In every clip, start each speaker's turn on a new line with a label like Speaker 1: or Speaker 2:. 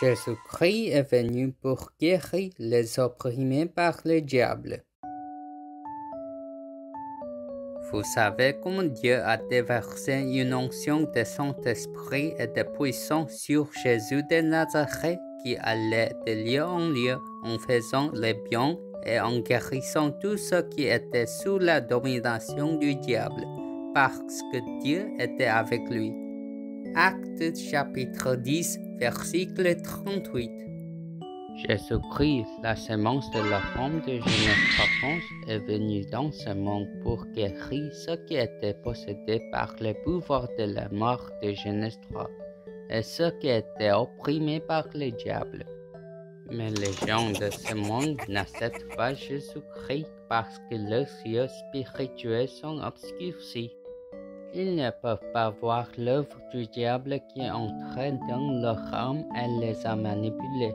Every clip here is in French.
Speaker 1: Jésus-Christ est venu pour guérir les opprimés par le diable. Vous savez comment Dieu a déversé une onction de Saint-Esprit et de puissance sur Jésus de Nazareth qui allait de lieu en lieu en faisant le bien et en guérissant tous ceux qui étaient sous la domination du diable, parce que Dieu était avec lui. Acte chapitre 10, Versículo 38. Jésus-Christ, la semence de la femme de Genèse est venu dans ce monde pour guérir ceux qui étaient possédés par le pouvoir de la mort de Genèse 3 et ceux qui étaient opprimés par le diable. Mais les gens de ce monde n'acceptent pas Jésus-Christ parce que leurs yeux spirituels sont obscurcis. Ils ne peuvent pas voir l'œuvre du diable qui est entrée dans leur âme et les a manipulés.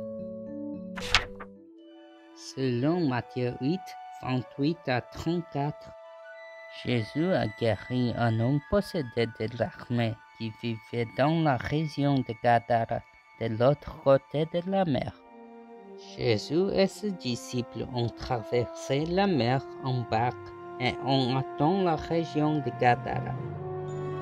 Speaker 1: Selon Matthieu 8, 28 à 34, Jésus a guéri un homme possédé de l'armée qui vivait dans la région de Gadara, de l'autre côté de la mer. Jésus et ses disciples ont traversé la mer en barque et ont atteint la région de Gadara.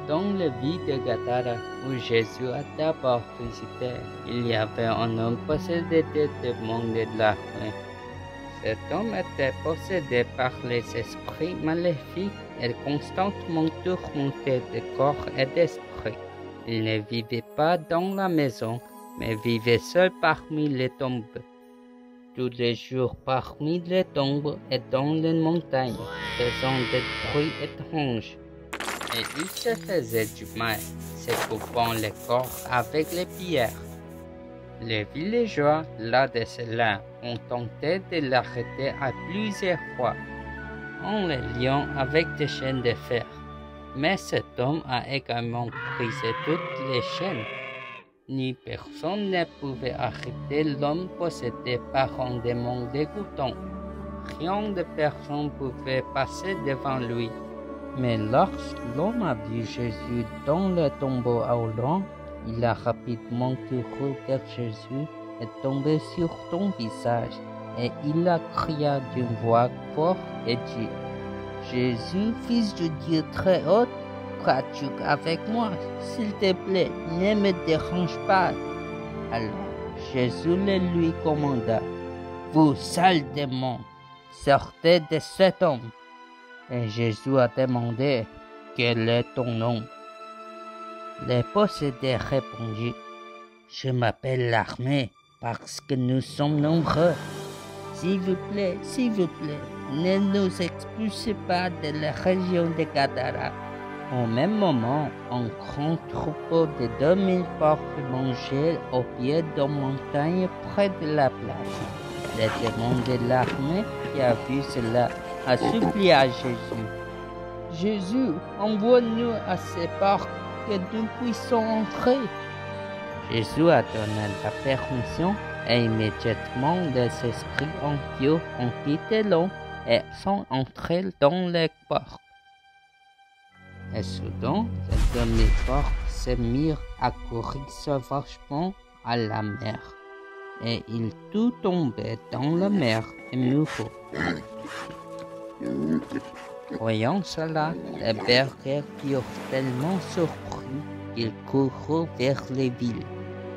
Speaker 1: Dans le ville de Gadara, où Jésus a d'abord visité, il y avait un homme possédé de démons de l'armée. Cet homme était possédé par les esprits maléfiques et constamment tourmenté de corps et d'esprit. Il ne vivait pas dans la maison, mais vivait seul parmi les tombes. Tous les jours parmi les tombes et dans les montagnes, faisant des bruits étranges et il se faisait du mal, se coupant le corps avec les pierres. Les villageois, là de cela, ont tenté de l'arrêter à plusieurs fois, en le liant avec des chaînes de fer. Mais cet homme a également brisé toutes les chaînes. Ni personne ne pouvait arrêter l'homme possédé par un démon dégoûtant. Rien de personne pouvait passer devant lui. Mais lorsque l'homme a vu Jésus dans le tombeau au loin, il a rapidement couru vers Jésus et tombé sur ton visage, et il a crié d'une voix forte et dit, Jésus, fils de Dieu très haut, crois-tu avec moi S'il te plaît, ne me dérange pas? Alors Jésus le lui commanda, Vous sales démons, sortez de cet homme. Et Jésus a demandé, Quel est ton nom Le possédé répondit, Je m'appelle l'armée parce que nous sommes nombreux. S'il vous plaît, s'il vous plaît, ne nous expulsez pas de la région de Gadara. Au même moment, un grand troupeau de 2000 porcs mangeait au pied d'une montagne près de la plage. Le démon de l'armée qui a vu cela a supplié à Jésus. Jésus, envoie-nous à ces portes que nous puissions entrer. Jésus a donné la permission et immédiatement les esprits impieux ont quitté l'eau et sont entrés dans les portes. Et soudain, les deux porcs se mirent à courir sauvagement à la mer, et ils tout tombaient dans la mer et moururent. Voyant cela, les bergers furent tellement surpris qu'ils coururent vers les villes.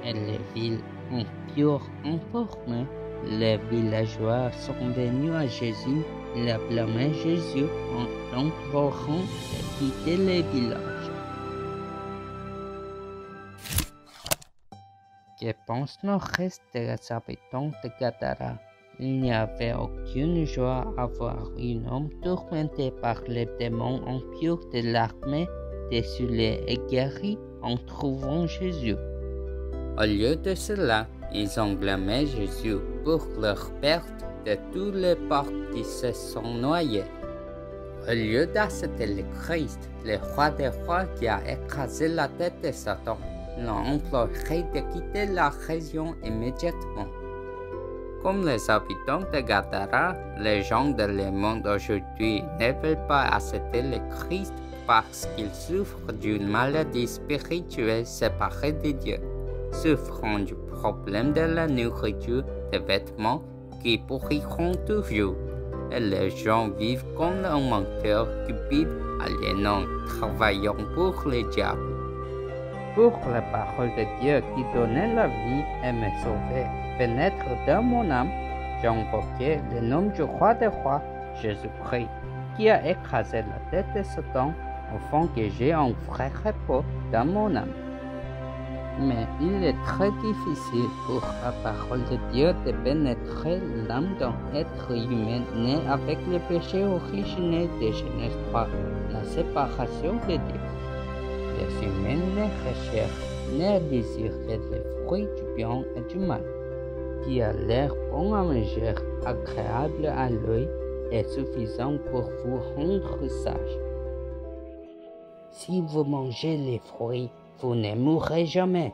Speaker 1: Et les villes en furent informées. Les villageois sont venus à Jésus, il a blâmé Jésus en l'implorant de quitter les villages. Que pense le reste des habitants de Gadara? Il n'y avait aucune joie à voir un homme tourmenté par les démons impurs de l'armée désolé et guéri en trouvant Jésus. Au lieu de cela, ils ont blâmé Jésus pour leur perte de tous les porcs qui se sont noyés. Au lieu d'accepter le Christ, le roi des rois qui a écrasé la tête de Satan, l'ont imploré de quitter la région immédiatement. Comme les habitants de Gadara, les gens de le monde aujourd'hui ne veulent pas accepter le Christ parce qu'ils souffrent d'une maladie spirituelle séparée de Dieu. souffrant du problème de la nourriture, des vêtements qui pourriront toujours. Et les gens vivent comme un menteur cupide, aliénant, travaillant pour les diables. Pour la parole de Dieu qui donnait la vie et me sauvait, pénètre dans mon âme, j'ai le nom du roi des rois, Jésus-Christ, qui a écrasé la tête de Satan, fond que j'ai un vrai repos dans mon âme. Mais il est très difficile pour la parole de Dieu de pénétrer l'âme d'un être humain né avec le péché originel de Genèse 3, la séparation de Dieu. Les humains ne recherchent, ne désirent les fruits du bien et du mal, qui a l'air bon à manger, agréable à l'œil et suffisant pour vous rendre sage. Si vous mangez les fruits, vous ne mourrez jamais.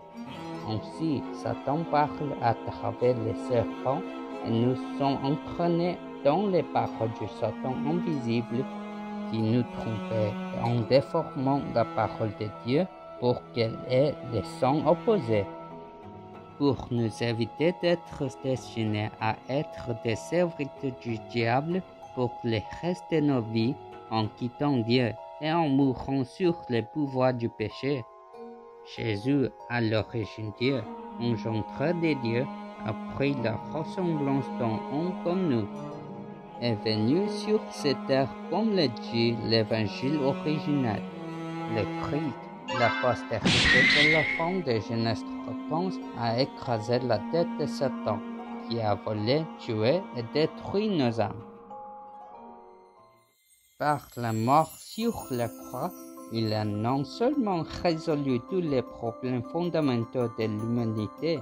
Speaker 1: Ainsi, Satan parle à travers les serpents et nous sommes entraînés dans les paroles du Satan invisible qui nous trompait en déformant la parole de Dieu pour qu'elle ait les sons opposés. Pour nous éviter d'être destinés à être des serviteurs du diable pour le reste de nos vies en quittant Dieu et en mourant sur le pouvoir du péché. Jésus, à l'origine Dieu, engendré de Dieu, a pris la ressemblance d'un homme comme nous, est venu sur cette terre comme le dit l'évangile original. Le Christ, la postérité de femme de Genèse 3 a écrasé la tête de Satan, qui a volé, tué et détruit nos âmes. Par la mort sur la croix, il a non seulement résolu tous les problèmes fondamentaux de l'humanité,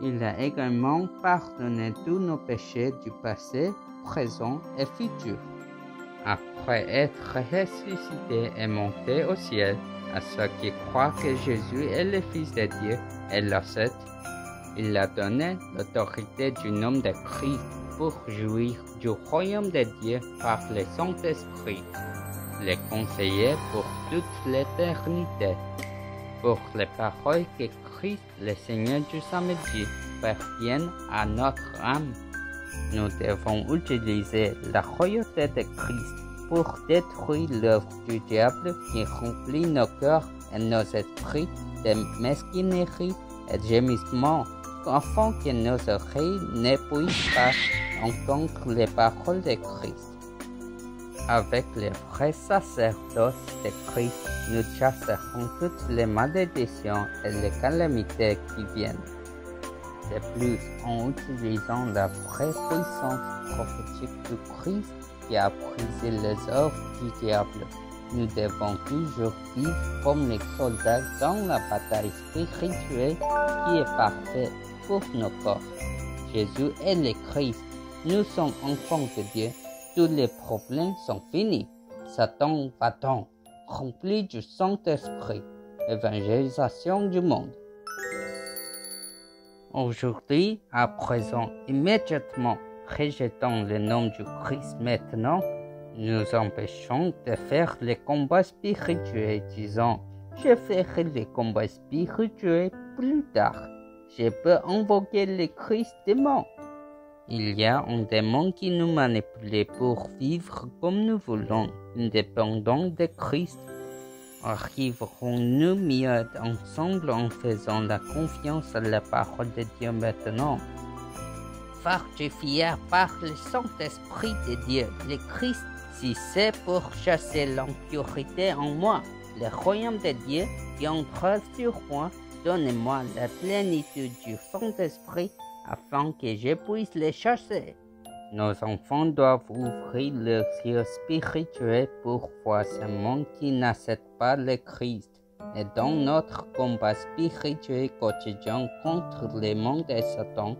Speaker 1: il a également pardonné tous nos péchés du passé, présent et futur. Après être ressuscité et monté au ciel, à ceux qui croient que Jésus est le Fils de Dieu et l'acceptent, il a donné l'autorité du nom de Christ pour jouir du royaume de Dieu par le Saint-Esprit, les conseiller pour toute l'éternité, pour les paroles que Christ, le Seigneur du samedi, parviennent à notre âme. Nous devons utiliser la royauté de Christ pour détruire l'œuvre du diable qui remplit nos cœurs et nos esprits de mesquinerie et de gémissement afin que nos oreilles ne puissent pas entendre les paroles de Christ. Avec les vrais sacerdoces de Christ, nous chasserons toutes les malédictions et les calamités qui viennent. De plus, en utilisant la vraie puissance prophétique du Christ qui a brisé les œuvres du diable, nous devons toujours vivre comme les soldats dans la bataille spirituelle qui est parfaite pour nos corps. Jésus est le Christ. Nous sommes enfants de Dieu. Tous les problèmes sont finis. Satan va-t-on, rempli du Saint-Esprit. Évangélisation du monde. Aujourd'hui, à présent, immédiatement, rejetant le nom du Christ maintenant, nous empêchons de faire les combats spirituels, disant, je ferai les combats spirituels plus tard je peux invoquer le Christ démon. Il y a un démon qui nous manipule pour vivre comme nous voulons, indépendant de Christ. Arriverons-nous mieux ensemble en faisant la confiance à la parole de Dieu maintenant? Fortifié par le Saint-Esprit de Dieu, le Christ, si c'est pour chasser l'impureté en moi, le royaume de Dieu viendra sur moi Donnez-moi la plénitude du Saint-Esprit afin que je puisse les chasser. Nos enfants doivent ouvrir leurs yeux spirituels pour voir ce monde qui n'accepte pas le Christ. Et dans notre combat spirituel quotidien contre le monde et Satan,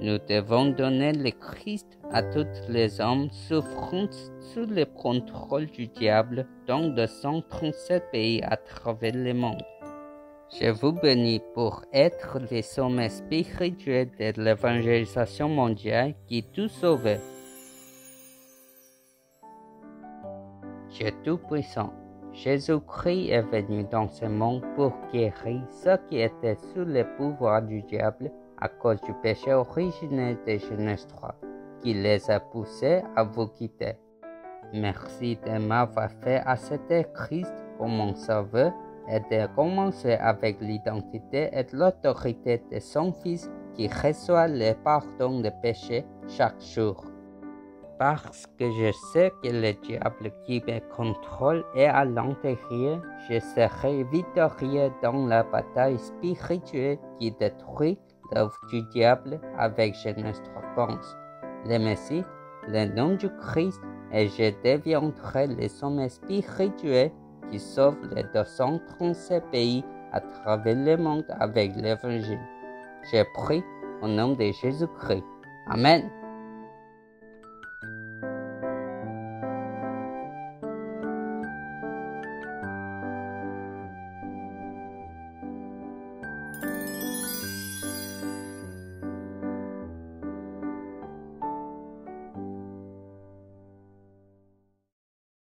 Speaker 1: nous devons donner le Christ à tous les hommes souffrant sous le contrôle du diable dans 237 pays à travers le monde. Je vous bénis pour être les sommets spirituels de l'évangélisation mondiale qui tout sauve. Dieu Tout-Puissant, Jésus-Christ est venu dans ce monde pour guérir ceux qui étaient sous le pouvoir du diable à cause du péché originel de Genèse 3, qui les a poussés à vous quitter. Merci de m'avoir fait accepter Christ comme mon sauveur et de commencer avec l'identité et l'autorité de son Fils qui reçoit le pardon des péchés chaque jour. Parce que je sais que le diable qui me contrôle est à l'intérieur, je serai victorieux dans la bataille spirituelle qui détruit du diable avec Genèse 3.15. Le Messie, le nom du Christ, et je deviendrai le sommet spirituel qui sauve les 237 pays à travers le monde avec l'Évangile. J'ai pris au nom de Jésus-Christ. Amen.